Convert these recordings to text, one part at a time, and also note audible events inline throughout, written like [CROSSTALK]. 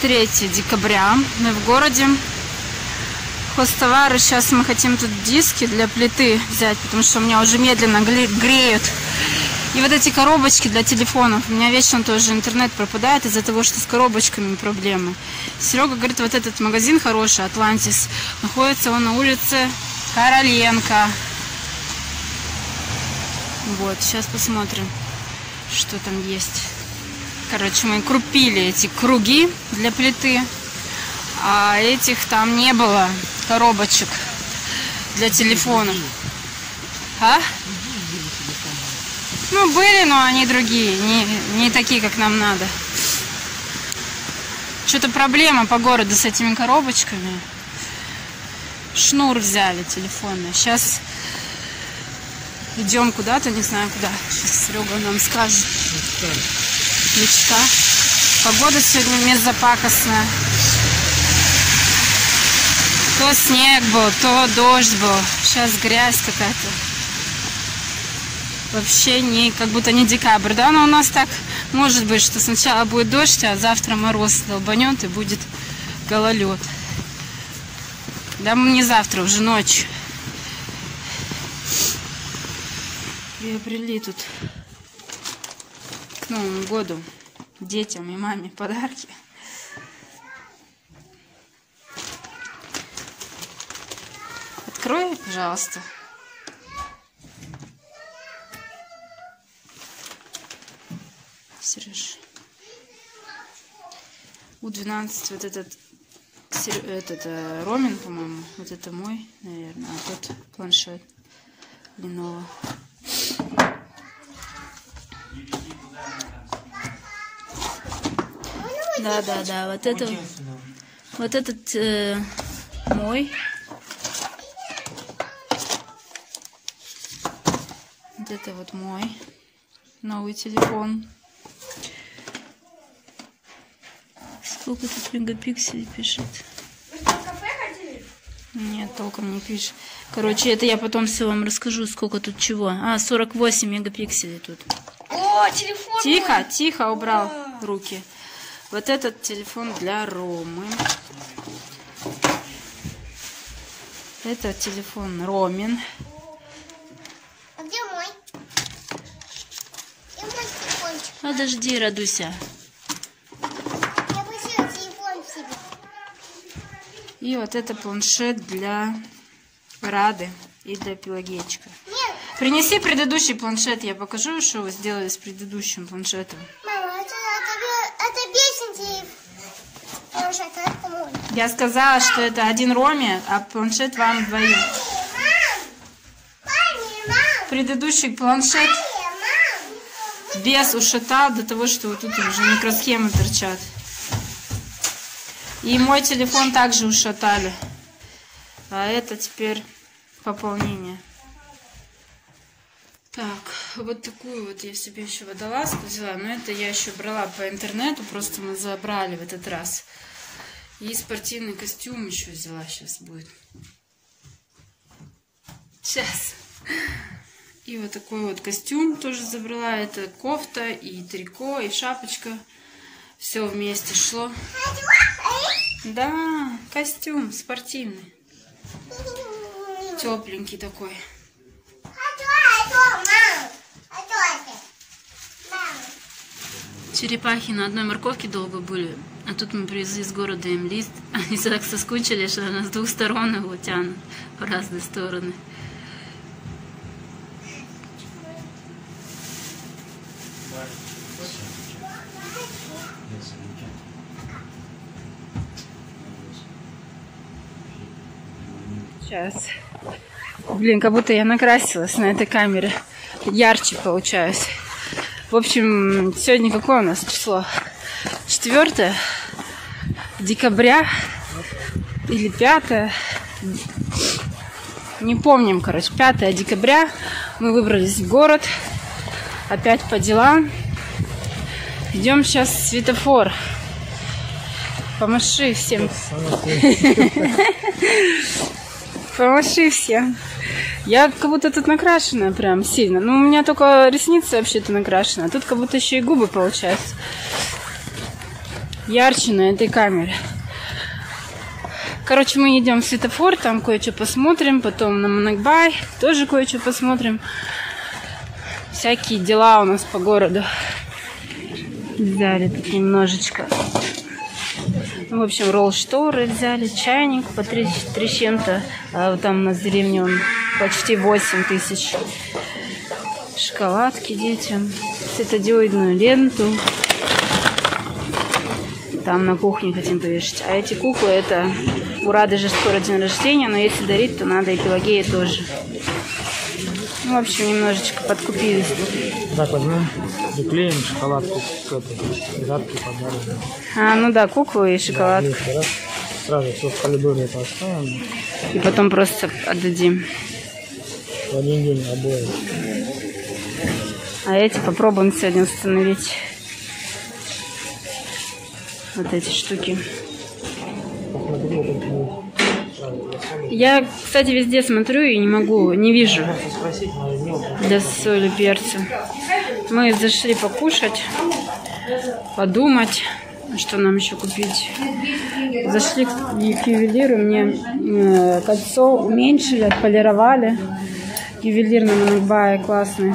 3 декабря. Мы в городе. Хостовары. Сейчас мы хотим тут диски для плиты взять, потому что у меня уже медленно греют. И вот эти коробочки для телефонов. У меня вечно тоже интернет пропадает из-за того, что с коробочками проблемы. Серега говорит, вот этот магазин хороший, Атлантис. Находится он на улице Короленко. Вот, сейчас посмотрим, что там есть. Короче, мы крупили эти круги для плиты. А этих там не было коробочек для телефона. А? Ну, были, но они другие, не, не такие, как нам надо. Что-то проблема по городу с этими коробочками. Шнур взяли телефонный. Сейчас идем куда-то, не знаю куда. Сейчас Серега нам скажет. Мечта. Погода сегодня межзапакостная. То снег был, то дождь был. Сейчас грязь какая-то. Вообще не, как будто не декабрь, да? Но у нас так может быть, что сначала будет дождь, а завтра мороз долбанет и будет гололед. Да не завтра, уже ночью. Приобрели тут Новому году детям и маме подарки. Открой, пожалуйста. Сереж. У-12 вот этот, этот э, Ромин, по-моему, вот это мой, наверное, а тот планшет Lenovo. Да, да, да, вот это, вот этот э, мой. Вот это вот мой новый телефон. Сколько тут мегапикселей пишет? Нет, толком не пишет. Короче, это я потом все вам расскажу, сколько тут чего. А, 48 мегапикселей тут. О, телефон! Тихо, мой. тихо, убрал руки. Вот этот телефон для Ромы. Это телефон Ромин. А где мой? Где мой телефончик? Подожди, Радуся. Я потеряла телефон себе. И вот это планшет для Рады и для Пелагеечка. Принеси предыдущий планшет, я покажу, что вы сделали с предыдущим планшетом. Мама, это, это, это песен планшет, а это мой. Я сказала, что это один Роме, а планшет вам двоим. Предыдущий планшет без ушатал до того, что вот тут уже микросхемы торчат. И мой телефон также ушатали. А это теперь пополнение. Так, вот такую вот я себе еще водолазку взяла. Но это я еще брала по интернету, просто мы забрали в этот раз. И спортивный костюм еще взяла сейчас будет. Сейчас. И вот такой вот костюм тоже забрала. Это кофта и трико, и шапочка. Все вместе шло. Да, костюм спортивный. Тепленький такой. Черепахи на одной морковке долго были, а тут мы привезли из города им лист. [LAUGHS] Они так соскучили, что нас с двух сторон его тянут в разные стороны. Сейчас. Блин, как будто я накрасилась на этой камере. Ярче получаюсь. В общем, сегодня какое у нас число? 4 декабря или 5 не помним, короче, 5 декабря мы выбрались в город опять по делам. Идем сейчас светофор. Помаши всем. [LAUGHS] Помаши всем. Я как будто тут накрашенная прям сильно. Ну, у меня только ресницы вообще-то накрашены, а тут как будто еще и губы получаются. Ярче на этой камере. Короче, мы идем в светофор, там кое-что посмотрим, потом на Монакбай тоже кое-что посмотрим. Всякие дела у нас по городу. Взяли тут немножечко. Ну, в общем, ролл шторы взяли, чайник по 3, 3 чем-то. А там в деревне он почти 8 тысяч. Шоколадки детям, светодиодную ленту. Там на кухне хотим повешать. А эти куклы, это у Рады же скоро день рождения, но если дарить, то надо и Пелагея тоже. Ну, в общем, немножечко подкупились. Так, возьмем, приклеим шоколадку к этой гадке подарим. А, ну да, куклу и шоколадку. Вместе, раз. Сразу все в коридоре поставим. И потом просто отдадим. В один день обои. А эти попробуем сегодня установить. Вот эти штуки. Я, кстати, везде смотрю и не могу, не вижу для соли перца. Мы зашли покушать, подумать, что нам еще купить. Зашли к ювелиру, мне э, кольцо уменьшили, отполировали. Ювелир на Монакбае классный.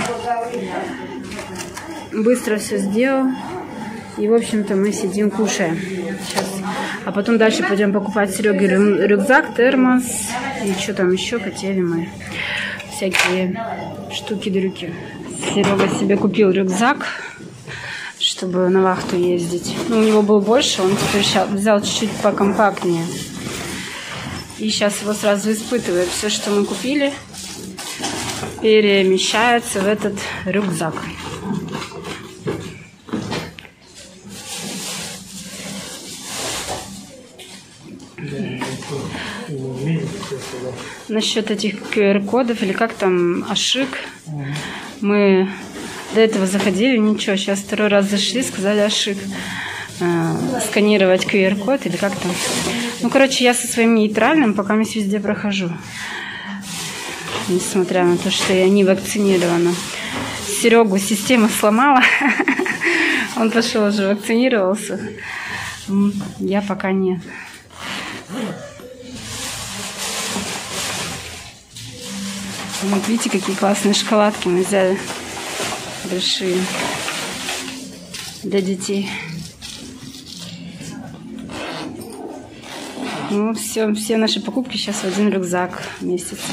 Быстро все сделал. И, в общем-то, мы сидим, кушаем. Сейчас. А потом дальше пойдем покупать Сереге рю- рюкзак, термос. И что там еще хотели мы. Всякие штуки-дрюки. Серега себе купил рюкзак, чтобы на вахту ездить. Ну, у него был больше, он теперь взял чуть-чуть покомпактнее. И сейчас его сразу испытывает. Все, что мы купили, перемещается в этот рюкзак. Насчет этих QR-кодов или как там, ошиб, мы до этого заходили, ничего, сейчас второй раз зашли, сказали ошиб. сканировать QR-код или как там. Ну, короче, я со своим нейтральным пока везде прохожу. Несмотря на то, что я не вакцинирована. Серегу система сломала. [LAUGHS] Он пошел уже вакцинировался. Я пока нет. Вот видите, какие классные шоколадки мы взяли. Большие. Для детей. Ну, все, все наши покупки сейчас в один рюкзак вместятся.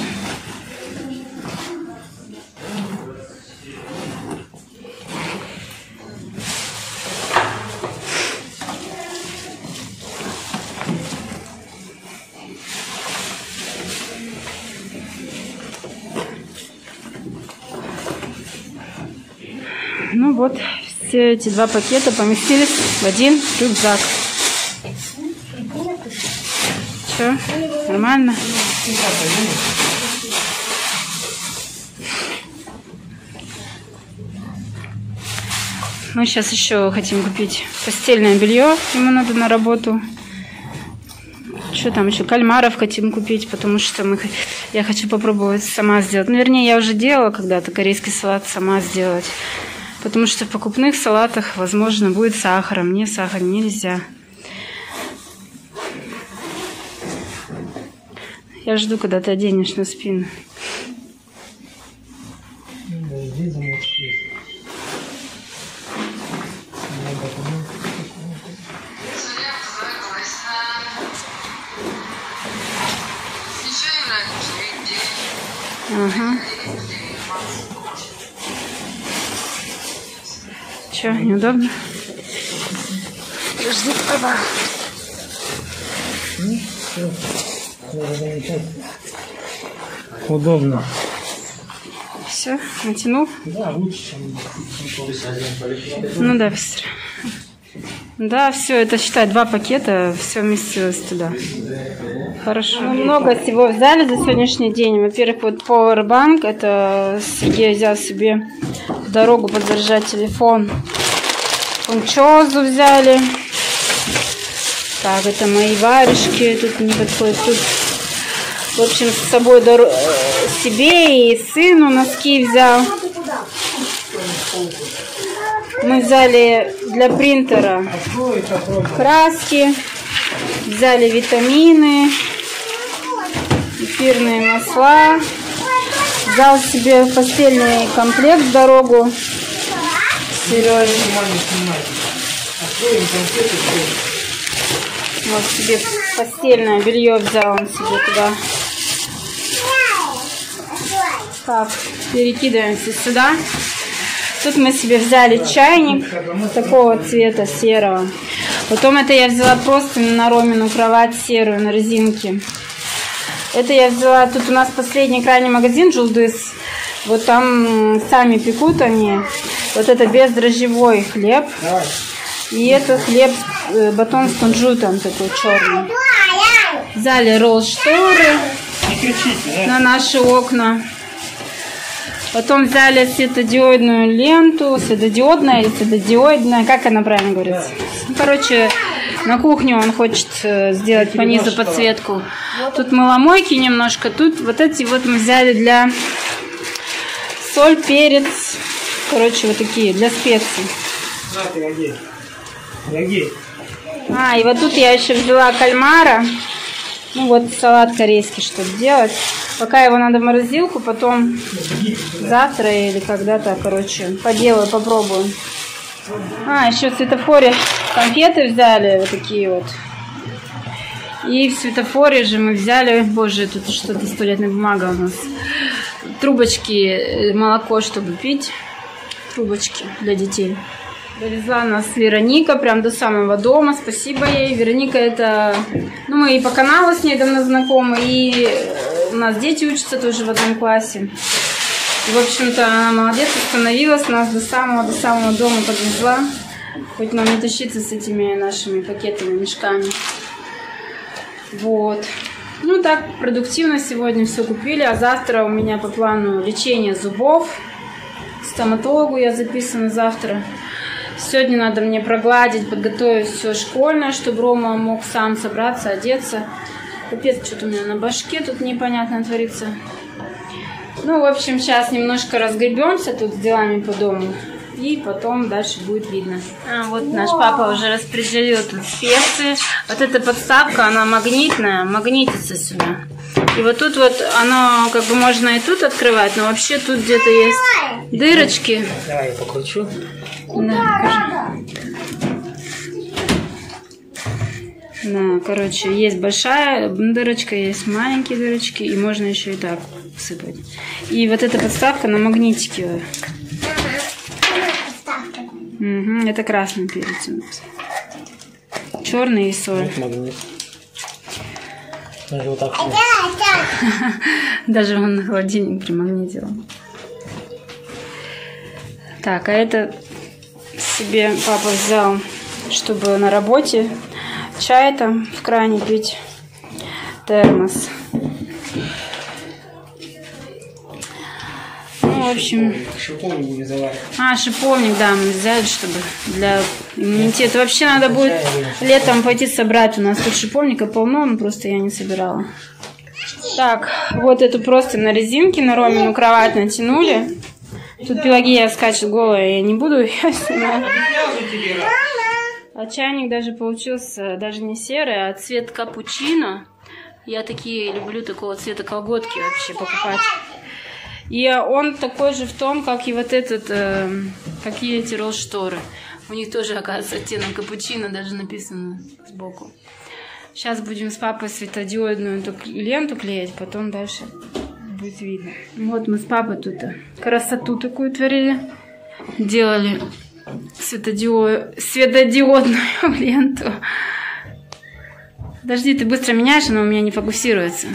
Ну вот, все эти два пакета поместились в один рюкзак. Все, нормально? Мы сейчас еще хотим купить постельное белье, ему надо на работу. Что там еще? Кальмаров хотим купить, потому что мы, я хочу попробовать сама сделать. Ну, вернее, я уже делала когда-то корейский салат сама сделать. Потому что в покупных салатах, возможно, будет сахар, а мне сахар нельзя. Я жду, когда ты оденешь на спину. Неудобно? Подожди, оба. Удобно. Все, натянул? Да, лучше, чем Ну да, быстро. Да, все, это считай два пакета, все вместилось туда. Хорошо. Мы много всего взяли за сегодняшний день. Во-первых, вот Powerbank, это Сергей взял себе в дорогу подзаряжать телефон. Пунчозу взяли. Так, это мои варежки, тут не подходит. Тут, в общем, с собой доро- э, себе и сыну носки взял. Мы взяли для принтера краски, взяли витамины, эфирные масла, взял себе постельный комплект в дорогу. Сережа. Внимание, снимай. Откроем конфеты. Вот себе постельное белье взял он себе туда. Так, перекидываемся сюда. Тут мы себе взяли чайник такого цвета серого. Потом это я взяла просто на Ромину кровать серую на резинке. Это я взяла, тут у нас последний крайний магазин Джулдыс. Вот там сами пекут они. Вот это бездрожжевой хлеб. И это хлеб, э, батон с кунжутом такой черный. Взяли ролл шторы кричите, да? на наши окна. Потом взяли светодиодную ленту, светодиодная или светодиодная, как она правильно говорится. Ну, короче, на кухню он хочет э, сделать по низу подсветку. Тут мыломойки немножко, тут вот эти вот мы взяли для соль, перец, короче, вот такие, для специй. На, пироги. Пироги. А, и вот тут я еще взяла кальмара. Ну вот салат корейский, чтобы делать. Пока его надо в морозилку, потом завтра или когда-то, короче, поделаю, попробую. А, еще в светофоре конфеты взяли, вот такие вот. И в светофоре же мы взяли, боже, тут что-то с туалетной бумага у нас. Трубочки, э, молоко, чтобы пить. Трубочки для детей. Довезла нас Вероника прям до самого дома. Спасибо ей. Вероника это... Ну, мы и по каналу с ней давно знакомы, и э, у нас дети учатся тоже в одном классе. И, в общем-то, она молодец, остановилась нас до самого, до самого дома подвезла. Хоть нам не тащиться с этими нашими пакетами, мешками. Вот. Ну, так, продуктивно сегодня все купили, а завтра у меня по плану лечение зубов. Стоматологу я записана завтра. Сегодня надо мне прогладить, подготовить все школьное, чтобы Рома мог сам собраться, одеться. Капец, что-то у меня на башке тут непонятно творится. Ну, в общем, сейчас немножко разгребемся тут с делами по дому. И потом дальше будет видно. А, вот наш папа уже распределил тут специи. Вот эта подставка, она магнитная, магнитится сюда. И вот тут вот оно, как бы можно и тут открывать, но вообще тут где-то есть дырочки. Давай я покручу. Да, Да, короче, есть большая дырочка, есть маленькие дырочки, и можно еще и так сыпать. И вот эта подставка на магнитике. Мгм, это красный перец у нас. Черный и соль. Вот магнит. Даже вот так. [LAUGHS] Даже он на холодильник примагнитил. Так, а это себе папа взял, чтобы на работе чай там в кране пить. Термос. В общем, Шиповник будем заваривать. а, шиповник, да, мы взяли, чтобы для иммунитета. Вообще надо будет летом пойти собрать. У нас тут шиповника полно, но просто я не собирала. Так, вот эту просто на резинке на Ромину кровать натянули. Тут Пелагея скачет голая, я не буду ее [LAUGHS] снимать. А чайник даже получился даже не серый, а цвет капучино. Я такие люблю такого цвета колготки вообще покупать. И он такой же в том, как и вот этот, э, какие эти ролл-шторы. У них тоже, оказывается, оттенок капучино даже написано сбоку. Сейчас будем с папой светодиодную эту ленту клеить, потом дальше будет видно. Вот мы с папой тут э, красоту такую творили. Делали светодио- светодиодную [LAUGHS] ленту. Подожди, ты быстро меняешь, она у меня не фокусируется.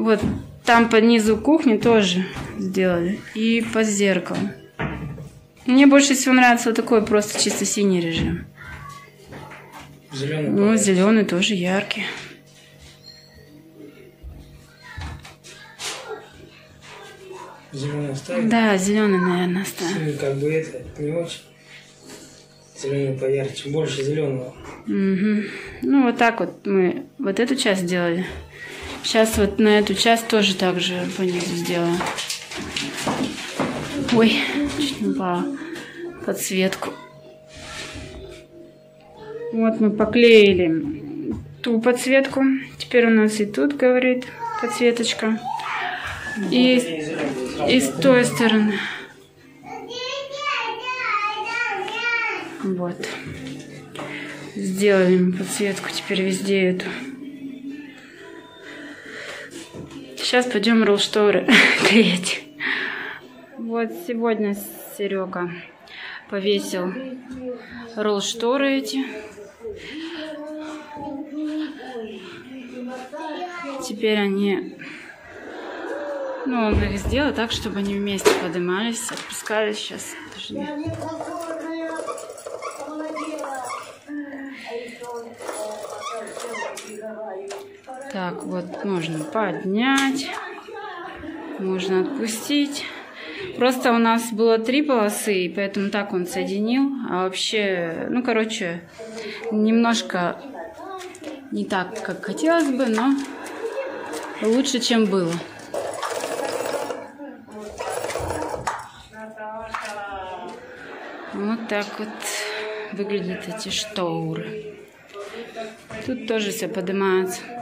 Вот там по низу кухни тоже сделали. И по зеркалу. Мне больше всего нравится вот такой просто чисто синий режим. Зеленый. Ну, зеленый тоже яркий. Зеленый ставим. Да, зеленый, наверное, оставим. Синий как бы это не очень. Зеленый поярче. Больше зеленого. Мгм. Ну, вот так вот мы вот эту часть сделали. Сейчас вот на эту часть тоже так же по низу сделаем. Ой, чуть не упала. Подсветку. Вот мы поклеили ту подсветку. Теперь у нас и тут говорит подсветочка. И, и с той стороны. Вот. Сделали мы подсветку теперь везде эту. Сейчас пойдем ролл-шторы [LAUGHS] клеить. Вот сегодня Серега повесил ролл-шторы эти. Теперь они... Ну, он их сделал так, чтобы они вместе поднимались, опускались сейчас. Подожди. Так, вот можно поднять, можно отпустить. Просто у нас было три полосы, и поэтому так он соединил. А вообще, ну, короче, немножко не так, как хотелось бы, но лучше, чем было. Вот так вот выглядят эти шторы. Тут тоже все поднимается.